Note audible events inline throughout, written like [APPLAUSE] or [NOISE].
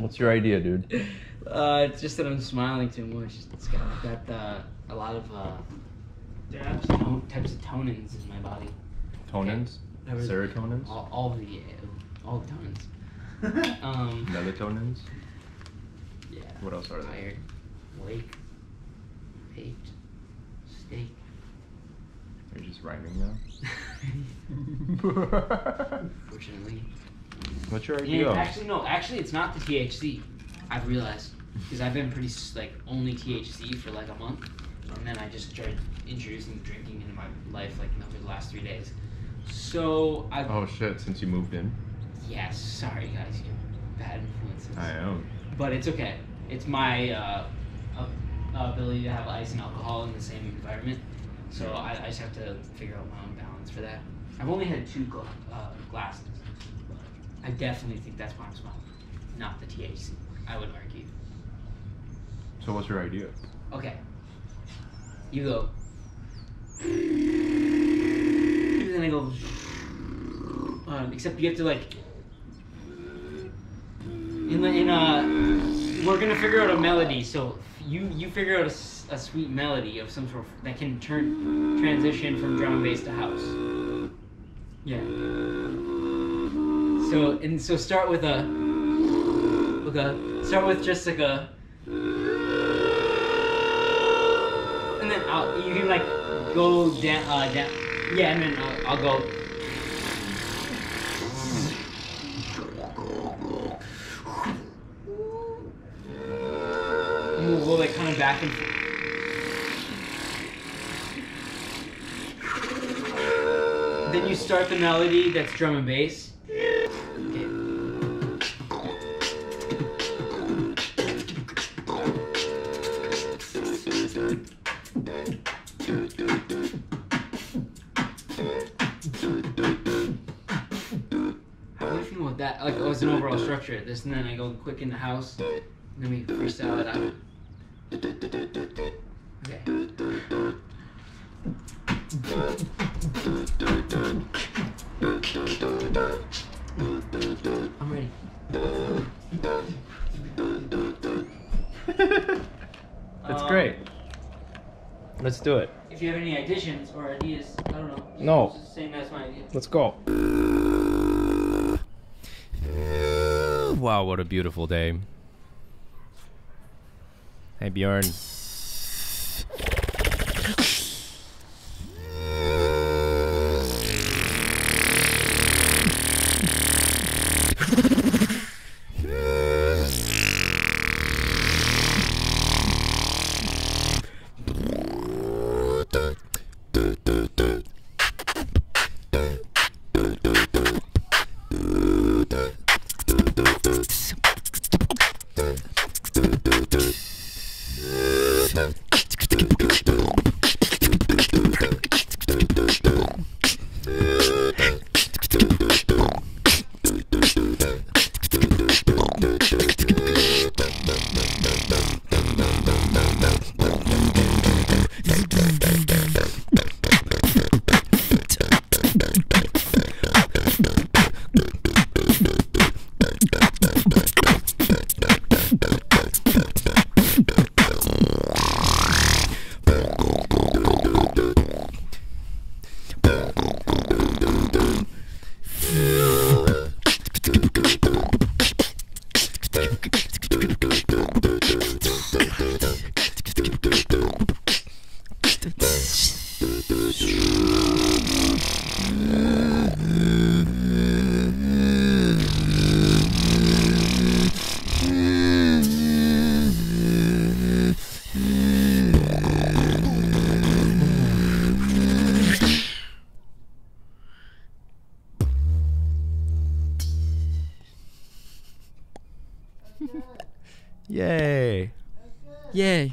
What's your idea, dude? Uh, it's just that I'm smiling too much. It's got, I've got uh, a lot of uh, types, of, types of tonins in my body. Tonins? There was- Serotonins? All, all the all the tonins. [LAUGHS] Um, Melatonins? yeah. What else are there? Tired, awake, baked, steak. You're just rhyming now. [LAUGHS] [LAUGHS] Fortunately. What's your And actually, no. Actually, it's not the THC. I've realized because I've been pretty s- like only THC for like a month, and then I just started introducing drinking into my life like over the last three days. So I. Oh shit! Since you moved in, Yes. Sorry, guys. You bad influences. I am. But it's okay. It's my uh, uh, ability to have ice and alcohol in the same environment. So I, I just have to figure out my own balance for that. I've only had two gla- uh, glasses. But I definitely think that's why I'm smiling, not the THC. I would argue. So what's your idea? Okay. You go. And then I go. Um, except you have to like. In the in a, we're gonna figure out a melody. So you you figure out a sweet melody of some sort of, that can turn transition from drum and bass to house. Yeah. So and so start with a. Okay. Start with just like a. And then I'll, you can like go down, uh, down. Yeah, and then I'll, I'll go. And we'll go like kind of back and forth. Then you start the melody that's drum and bass. How do you feel about that? Like, oh, it's an overall structure. This and then I go quick in the house. And then we freestyle it out. Okay. I'm ready. That's Um, great. Let's do it. If you have any additions or ideas, I don't know. No. Saying that's my idea. Let's go. Wow, what a beautiful day. Hey Bjorn. Yay. Yay.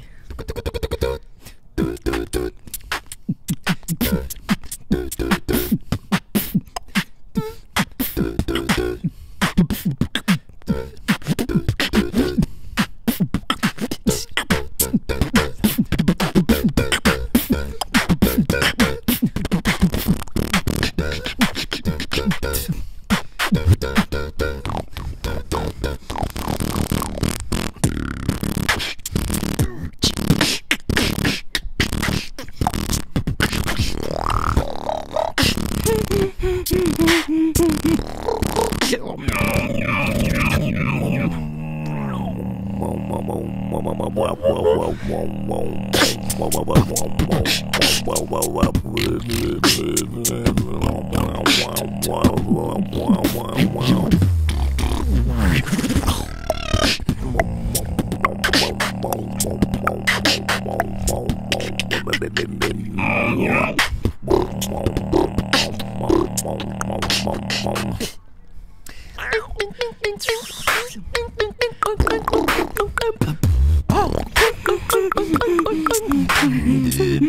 Whoa, whoa, whoa, whoa, whoa, whoa. Welcome, Bjorn.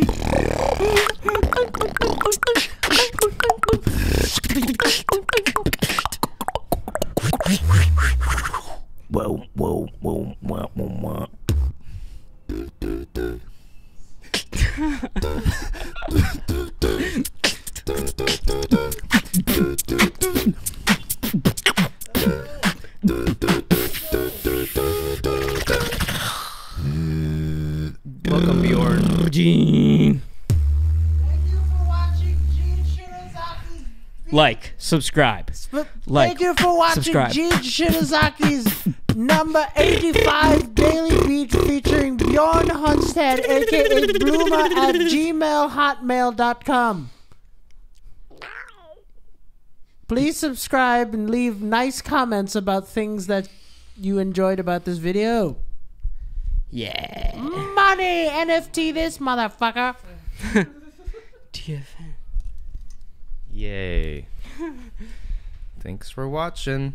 Gene. Thank you for watching Gene Shinozaki's Like, subscribe. But Like, thank you for watching subscribe. Gene Shinozaki's number 85 Daily Beat featuring Bjorn Hunstad, aka Bloomer at gmailhotmail.com. Please subscribe and leave nice comments about things that you enjoyed about this video. Yeah. Money! NFT this motherfucker! [LAUGHS] TFN. Yay. [LAUGHS] Thanks for watching.